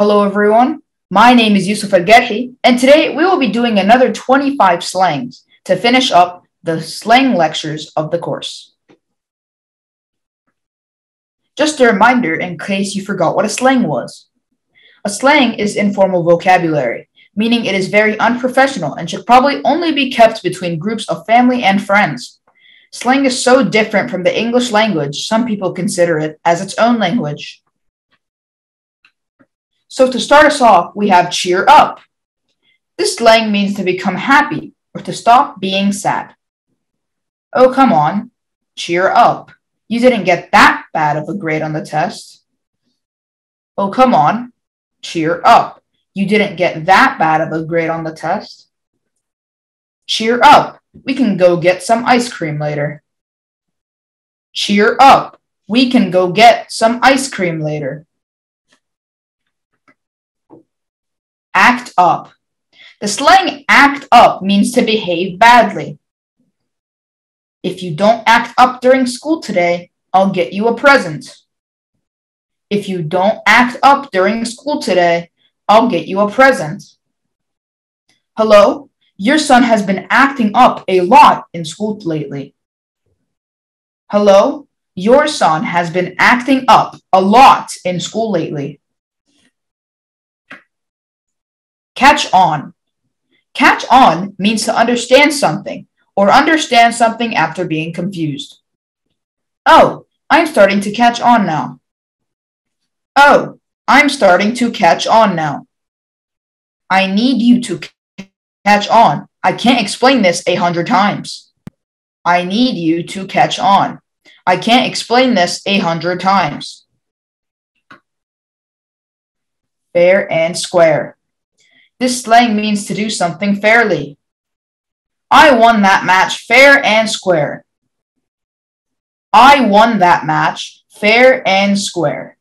Hello, everyone. My name is Yousuf Algarhy, and today we will be doing another 25 slangs to finish up the slang lectures of the course. Just a reminder in case you forgot what a slang was. A slang is informal vocabulary, meaning it is very unprofessional and should probably only be kept between groups of family and friends. Slang is so different from the English language, some people consider it as its own language. So to start us off, we have cheer up. This slang means to become happy or to stop being sad. Oh, come on, cheer up. You didn't get that bad of a grade on the test. Oh, come on, cheer up. You didn't get that bad of a grade on the test. Cheer up. We can go get some ice cream later. Cheer up. We can go get some ice cream later. Act up. The slang act up means to behave badly. If you don't act up during school today, I'll get you a present. If you don't act up during school today, I'll get you a present. Hello? Your son has been acting up a lot in school lately. Hello? Your son has been acting up a lot in school lately. Catch on. Catch on means to understand something or understand something after being confused. Oh, I'm starting to catch on now. Oh, I'm starting to catch on now. I need you to Catch on. I can't explain this a hundred times. I need you to catch on. I can't explain this a hundred times. Fair and square. This slang means to do something fairly. I won that match fair and square. I won that match fair and square.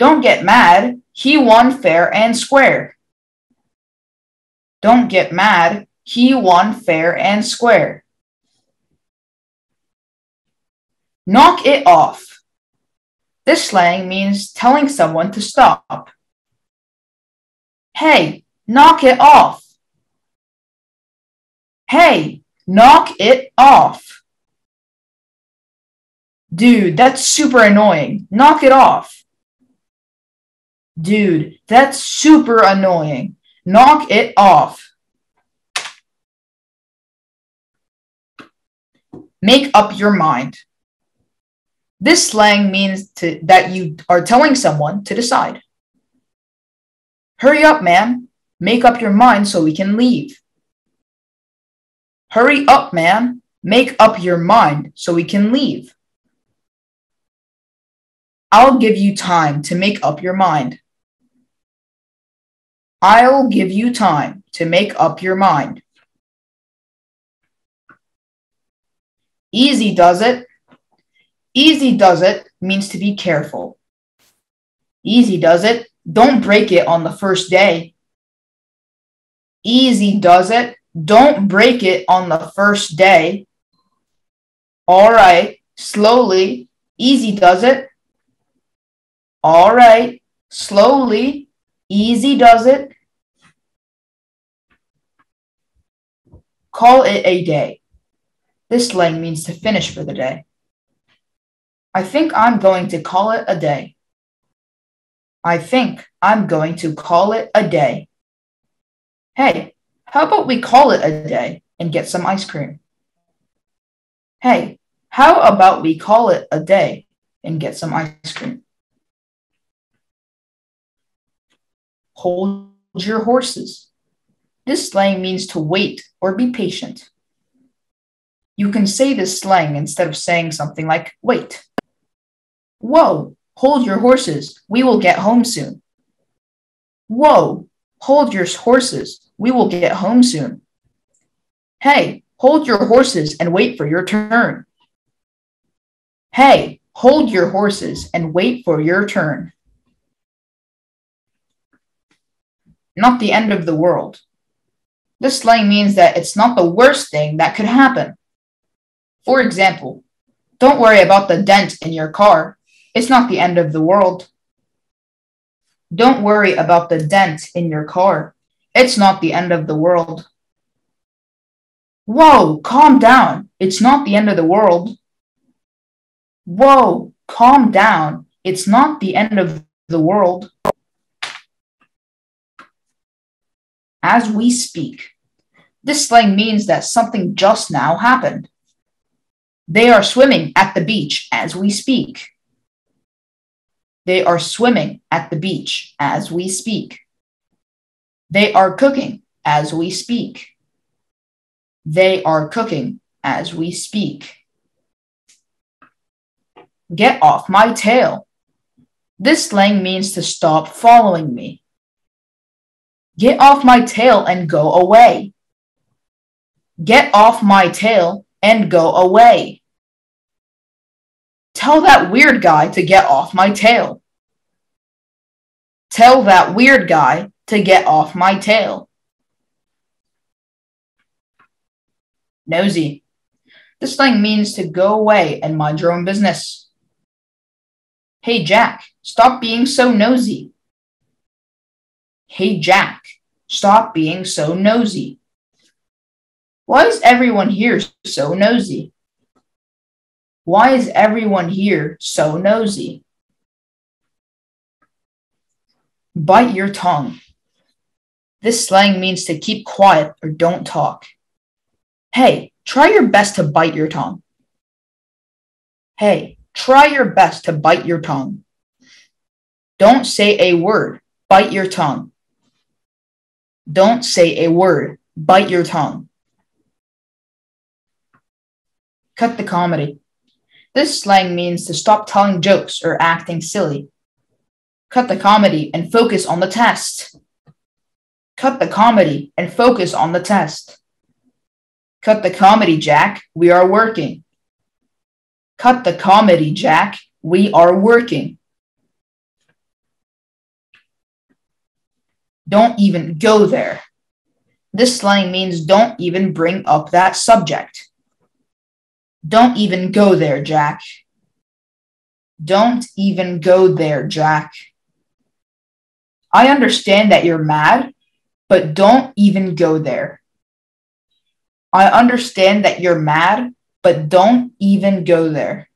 Don't get mad. He won fair and square. Don't get mad. He won fair and square. Knock it off. This slang means telling someone to stop. Hey, knock it off. Hey, knock it off. Dude, that's super annoying. Knock it off. Dude, that's super annoying. Knock it off. Make up your mind. This slang means to, that you are telling someone to decide. Hurry up, man. Make up your mind so we can leave. Hurry up, man. Make up your mind so we can leave. I'll give you time to make up your mind. I'll give you time to make up your mind. Easy does it. Easy does it means to be careful. Easy does it. Don't break it on the first day. Easy does it. Don't break it on the first day. All right. Slowly. Easy does it. All right. Slowly. Easy does it. Call it a day. This slang means to finish for the day. I think I'm going to call it a day. I think I'm going to call it a day. Hey, how about we call it a day and get some ice cream? Hey, how about we call it a day and get some ice cream? Hold your horses. This slang means to wait or be patient. You can say this slang instead of saying something like, wait. Whoa, hold your horses. We will get home soon. Whoa, hold your horses. We will get home soon. Hey, hold your horses and wait for your turn. Hey, hold your horses and wait for your turn. not the end of the world. This slang means that it's not the worst thing that could happen. For example, don't worry about the dent in your car. It's not the end of the world. Don't worry about the dent in your car. It's not the end of the world. Whoa, calm down. It's not the end of the world. Whoa, calm down. It's not the end of the world. As we speak. This slang means that something just now happened. They are swimming at the beach as we speak. They are swimming at the beach as we speak. They are cooking as we speak. They are cooking as we speak. Get off my tail. This slang means to stop following me. Get off my tail and go away. Get off my tail and go away. Tell that weird guy to get off my tail. Tell that weird guy to get off my tail. Nosy. This thing means to go away and mind your own business. Hey, Jack, stop being so nosy. Hey, Jack, stop being so nosy. Why is everyone here so nosy? Why is everyone here so nosy? Bite your tongue. This slang means to keep quiet or don't talk. Hey, try your best to bite your tongue. Hey, try your best to bite your tongue. Don't say a word, bite your tongue. Don't say a word, bite your tongue. Cut the comedy. This slang means to stop telling jokes or acting silly. Cut the comedy and focus on the test. Cut the comedy and focus on the test. Cut the comedy, Jack. We are working. Cut the comedy, Jack. We are working. Don't even go there. This slang means don't even bring up that subject. Don't even go there, Jack. Don't even go there, Jack. I understand that you're mad, but don't even go there. I understand that you're mad, but don't even go there.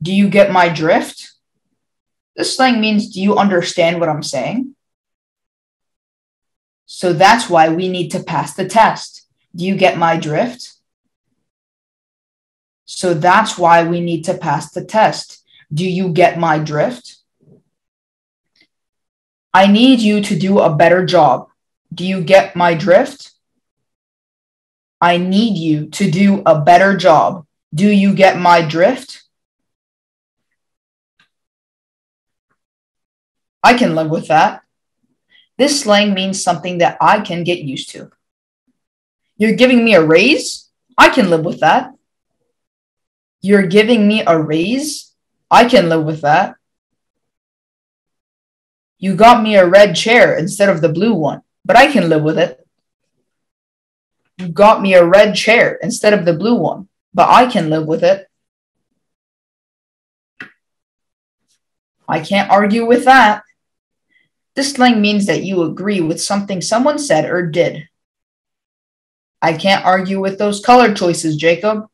Do you get my drift? This slang means, do you understand what I'm saying? So that's why we need to pass the test. Do you get my drift? So that's why we need to pass the test. Do you get my drift? I need you to do a better job. Do you get my drift? I need you to do a better job. Do you get my drift? I can live with that. This slang means something that I can get used to. You're giving me a raise? I can live with that. You're giving me a raise? I can live with that. You got me a red chair instead of the blue one, but I can live with it. You got me a red chair instead of the blue one, but I can live with it. I can't argue with that. This slang means that you agree with something someone said or did. I can't argue with those color choices, Jacob.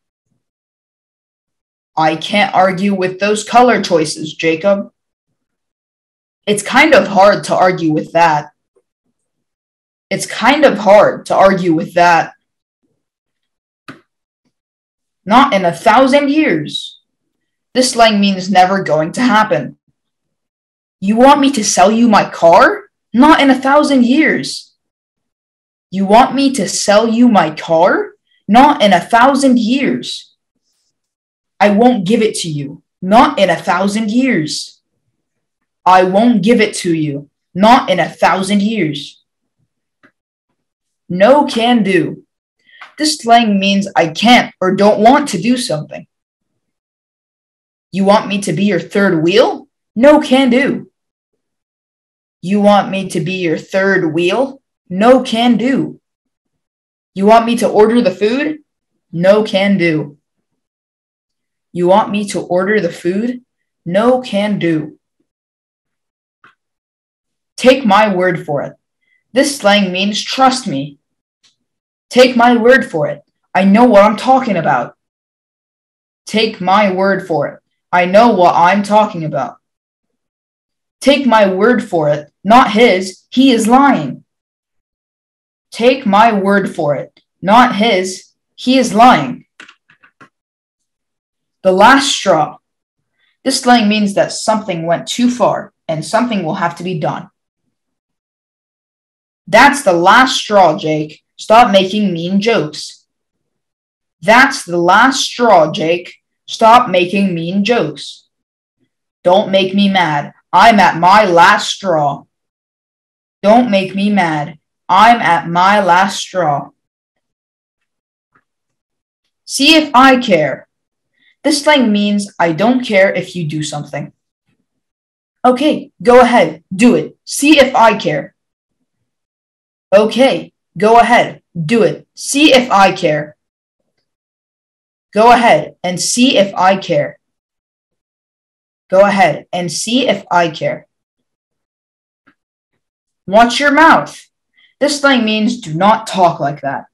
I can't argue with those color choices, Jacob. It's kind of hard to argue with that. It's kind of hard to argue with that. Not in a thousand years. This slang means never going to happen. You want me to sell you my car? Not in a thousand years. You want me to sell you my car? Not in a thousand years. I won't give it to you. Not in a thousand years. I won't give it to you. Not in a thousand years. No can do. This slang means I can't or don't want to do something. You want me to be your third wheel? No can do. You want me to be your third wheel? No can do. You want me to order the food? No can do. You want me to order the food? No can do. Take my word for it. This slang means trust me. Take my word for it. I know what I'm talking about. Take my word for it. I know what I'm talking about. Take my word for it, not his. He is lying. Take my word for it, not his. He is lying. The last straw. This slang means that something went too far and something will have to be done. That's the last straw, Jake. Stop making mean jokes. That's the last straw, Jake. Stop making mean jokes. Don't make me mad. I'm at my last straw. Don't make me mad. I'm at my last straw. See if I care. This slang means I don't care if you do something. Okay, go ahead, do it. See if I care. Okay, go ahead, do it. See if I care. Go ahead and see if I care. Go ahead and see if I care. Watch your mouth. This thing means do not talk like that.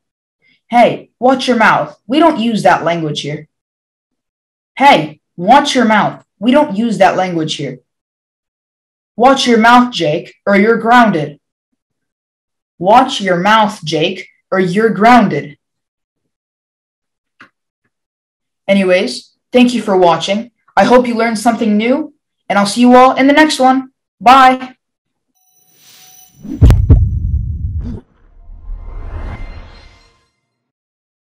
Hey, watch your mouth. We don't use that language here. Hey, watch your mouth. We don't use that language here. Watch your mouth, Jake, or you're grounded. Watch your mouth, Jake, or you're grounded. Anyways, thank you for watching. I hope you learned something new, and I'll see you all in the next one. Bye.